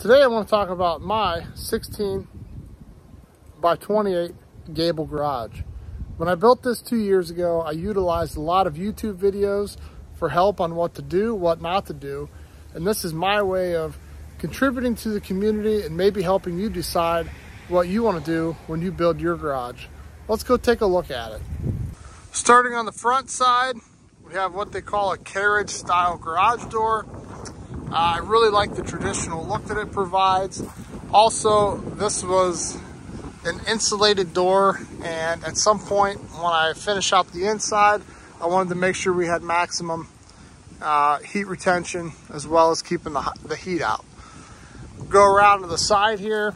Today I want to talk about my 16 by 28 gable garage. When I built this two years ago, I utilized a lot of YouTube videos for help on what to do, what not to do. And this is my way of contributing to the community and maybe helping you decide what you want to do when you build your garage. Let's go take a look at it. Starting on the front side, we have what they call a carriage style garage door. Uh, I really like the traditional look that it provides. Also, this was an insulated door and at some point when I finish out the inside, I wanted to make sure we had maximum uh, heat retention as well as keeping the, the heat out. Go around to the side here.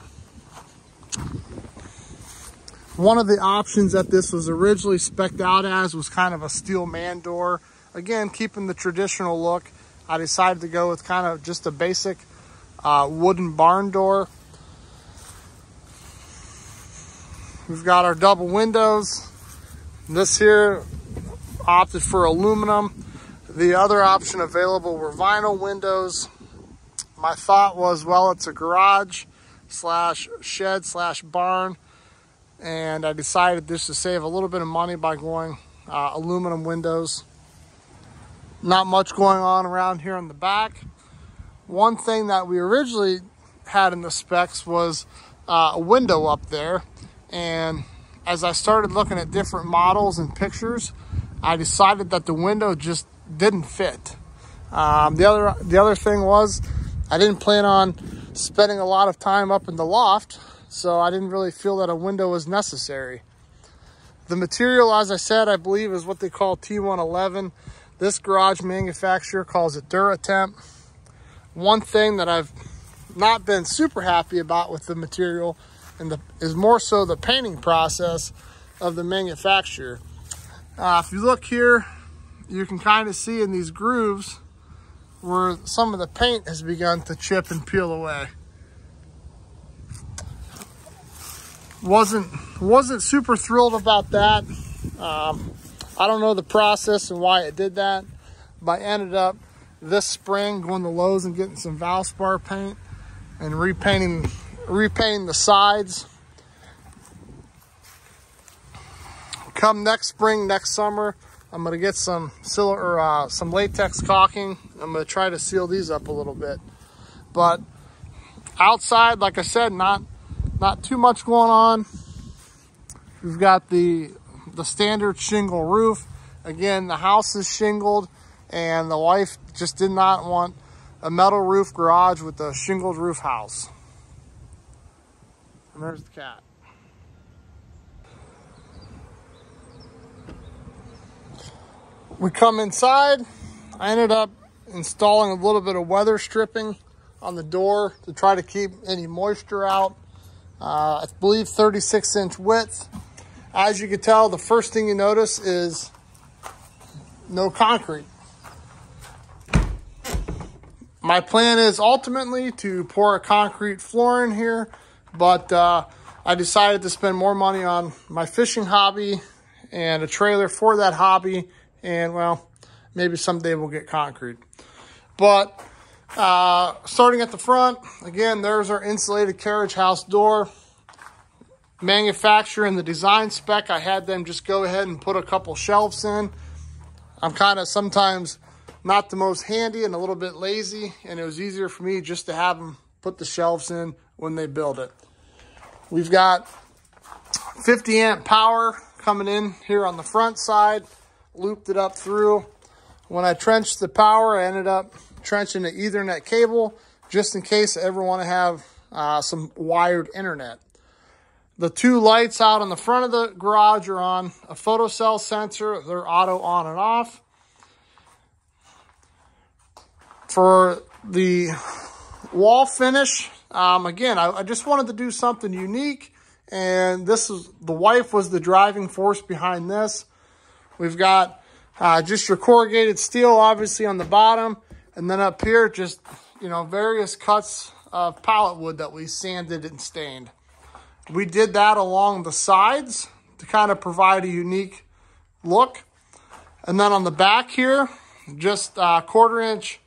One of the options that this was originally specced out as was kind of a steel man door. Again, keeping the traditional look, I decided to go with kind of just a basic uh, wooden barn door. We've got our double windows. This here opted for aluminum. The other option available were vinyl windows. My thought was, well, it's a garage slash shed slash barn. And I decided just to save a little bit of money by going uh, aluminum windows. Not much going on around here in the back. One thing that we originally had in the specs was uh, a window up there and as I started looking at different models and pictures, I decided that the window just didn't fit. Um, the other the other thing was I didn't plan on spending a lot of time up in the loft, so I didn't really feel that a window was necessary. The material, as I said, I believe is what they call T111. This garage manufacturer calls it Duratemp. One thing that I've not been super happy about with the material and the, is more so the painting process of the manufacturer. Uh, if you look here, you can kind of see in these grooves where some of the paint has begun to chip and peel away. Wasn't wasn't super thrilled about that. Um, I don't know the process and why it did that, but I ended up this spring going to Lowe's and getting some Valspar paint and repainting repainting the sides. Come next spring, next summer, I'm gonna get some or, uh, some latex caulking. I'm gonna try to seal these up a little bit. But outside, like I said, not not too much going on. We've got the the standard shingle roof. Again, the house is shingled, and the wife just did not want a metal roof garage with a shingled roof house. And there's the cat. We come inside. I ended up installing a little bit of weather stripping on the door to try to keep any moisture out. Uh, I believe 36 inch width. As you can tell, the first thing you notice is no concrete. My plan is ultimately to pour a concrete floor in here but uh, I decided to spend more money on my fishing hobby and a trailer for that hobby. And well, maybe someday we'll get concrete. But uh, starting at the front, again, there's our insulated carriage house door. Manufacturer and the design spec, I had them just go ahead and put a couple shelves in. I'm kind of sometimes not the most handy and a little bit lazy, and it was easier for me just to have them put the shelves in when they build it. We've got 50 amp power coming in here on the front side, looped it up through. When I trenched the power, I ended up trenching the ethernet cable just in case I ever want to have uh, some wired internet. The two lights out on the front of the garage are on a photocell sensor. They're auto on and off. For the wall finish, um, again, I, I, just wanted to do something unique, and this is the wife was the driving force behind this. We've got uh, just your corrugated steel, obviously, on the bottom, and then up here, just, you know, various cuts of pallet wood that we sanded and stained. We did that along the sides to kind of provide a unique look. And then on the back here, just uh, quarter inch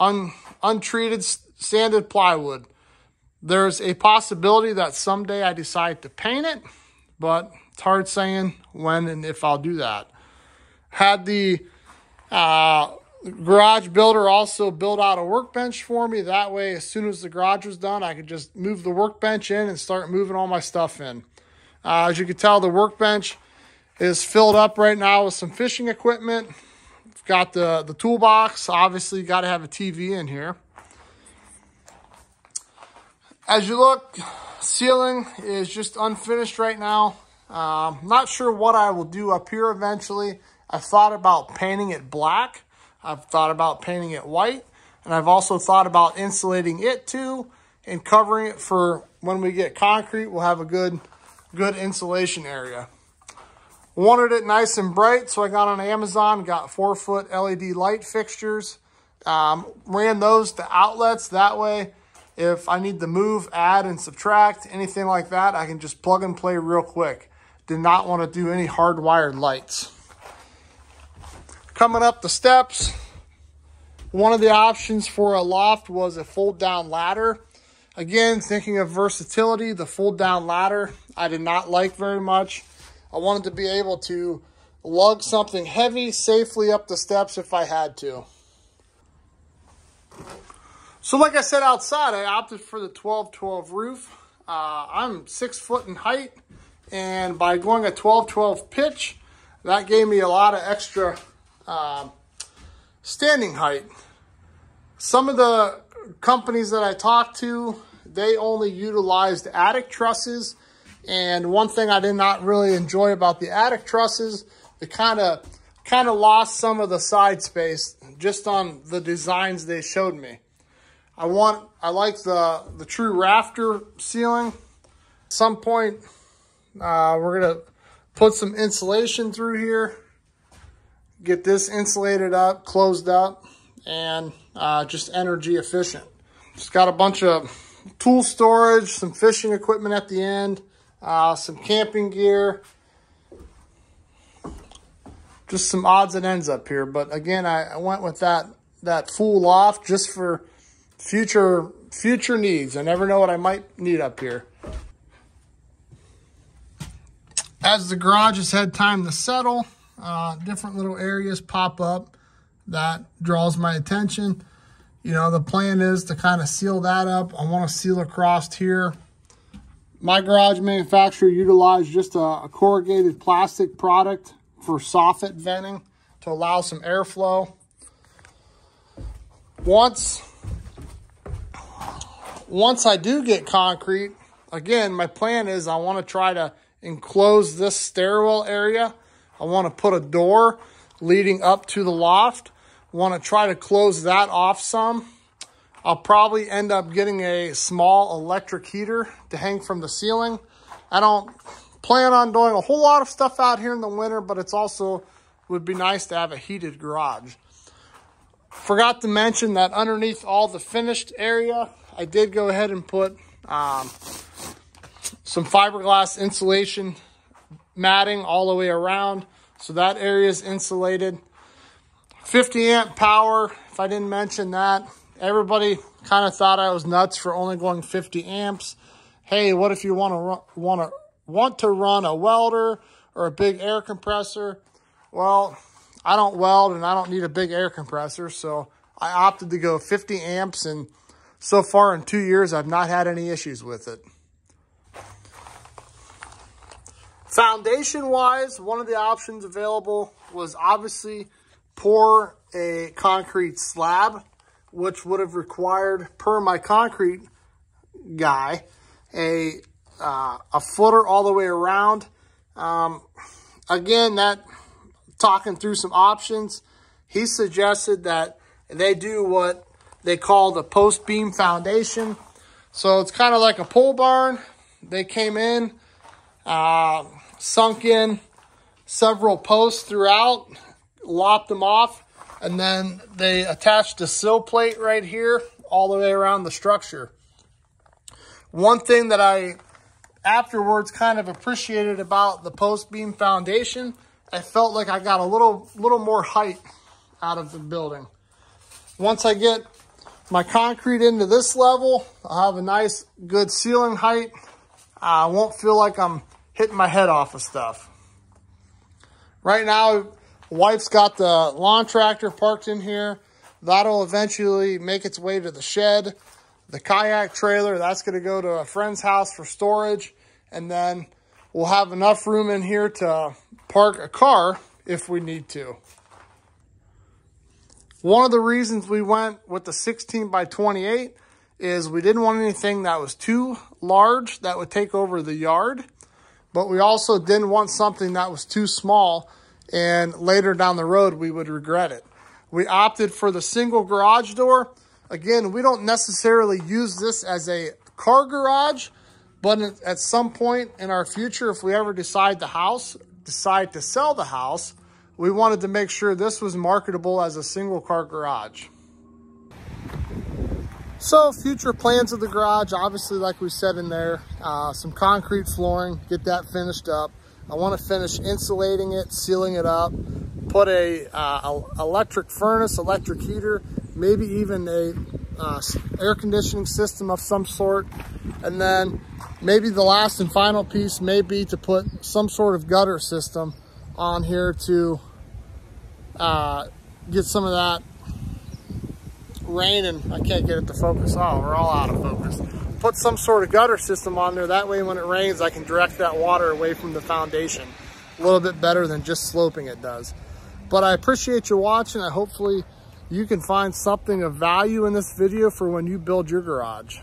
un untreated sanded plywood. There's a possibility that someday I decide to paint it, but it's hard saying when and if I'll do that. Had the uh, garage builder also built out a workbench for me. That way, as soon as the garage was done, I could just move the workbench in and start moving all my stuff in. Uh, as you can tell, the workbench is filled up right now with some fishing equipment. Got the, the toolbox. Obviously, you got to have a TV in here. As you look, ceiling is just unfinished right now. Um, not sure what I will do up here eventually. I thought about painting it black. I've thought about painting it white. And I've also thought about insulating it too and covering it for when we get concrete, we'll have a good, good insulation area. Wanted it nice and bright, so I got on Amazon, got four foot LED light fixtures. Um, ran those to outlets. That way, if I need to move, add, and subtract, anything like that, I can just plug and play real quick. Did not want to do any hardwired lights. Coming up the steps, one of the options for a loft was a fold down ladder. Again, thinking of versatility, the fold down ladder I did not like very much. I wanted to be able to lug something heavy safely up the steps if I had to. So like I said outside, I opted for the 12-12 roof. Uh, I'm six foot in height, and by going a 12-12 pitch, that gave me a lot of extra uh, standing height. Some of the companies that I talked to, they only utilized attic trusses. And one thing I did not really enjoy about the attic trusses, they kind of kind of lost some of the side space just on the designs they showed me. I want, I like the, the true rafter ceiling. At some point, uh, we're going to put some insulation through here, get this insulated up, closed up, and uh, just energy efficient. Just got a bunch of tool storage, some fishing equipment at the end, uh, some camping gear, just some odds and ends up here. But again, I, I went with that, that full loft just for future future needs. I never know what I might need up here. As the garage has had time to settle, uh, different little areas pop up that draws my attention. You know, the plan is to kind of seal that up. I want to seal across here. My garage manufacturer utilized just a, a corrugated plastic product for soffit venting to allow some airflow. Once once I do get concrete, again, my plan is I want to try to enclose this stairwell area. I want to put a door leading up to the loft. Want to try to close that off some. I'll probably end up getting a small electric heater to hang from the ceiling. I don't plan on doing a whole lot of stuff out here in the winter, but it's also would be nice to have a heated garage. Forgot to mention that underneath all the finished area, I did go ahead and put um, some fiberglass insulation matting all the way around. So that area is insulated. 50 amp power, if I didn't mention that. Everybody kind of thought I was nuts for only going 50 amps. Hey, what if you want to want to want to run a welder or a big air compressor? Well, I don't weld and I don't need a big air compressor, so I opted to go 50 amps and so far in two years, I've not had any issues with it. Foundation-wise, one of the options available was obviously pour a concrete slab, which would have required, per my concrete guy, a, uh, a footer all the way around. Um, again, that talking through some options, he suggested that they do what they call the post beam foundation. So it's kind of like a pole barn. They came in, uh, sunk in several posts throughout, lopped them off, and then they attached a sill plate right here all the way around the structure. One thing that I afterwards kind of appreciated about the post beam foundation, I felt like I got a little little more height out of the building. Once I get my concrete into this level. I'll have a nice, good ceiling height. I won't feel like I'm hitting my head off of stuff. Right now, wife's got the lawn tractor parked in here. That'll eventually make its way to the shed. The kayak trailer, that's going to go to a friend's house for storage. And then we'll have enough room in here to park a car if we need to. One of the reasons we went with the 16 by 28 is we didn't want anything that was too large that would take over the yard, but we also didn't want something that was too small and later down the road we would regret it. We opted for the single garage door. Again, we don't necessarily use this as a car garage, but at some point in our future, if we ever decide the house, decide to sell the house, we wanted to make sure this was marketable as a single car garage. So future plans of the garage, obviously like we said in there, uh, some concrete flooring, get that finished up. I want to finish insulating it, sealing it up, put a uh, electric furnace, electric heater, maybe even a uh, air conditioning system of some sort. And then maybe the last and final piece may be to put some sort of gutter system on here to uh, get some of that rain and I can't get it to focus. Oh, we're all out of focus. Put some sort of gutter system on there. That way when it rains, I can direct that water away from the foundation a little bit better than just sloping it does. But I appreciate you watching. I hopefully you can find something of value in this video for when you build your garage.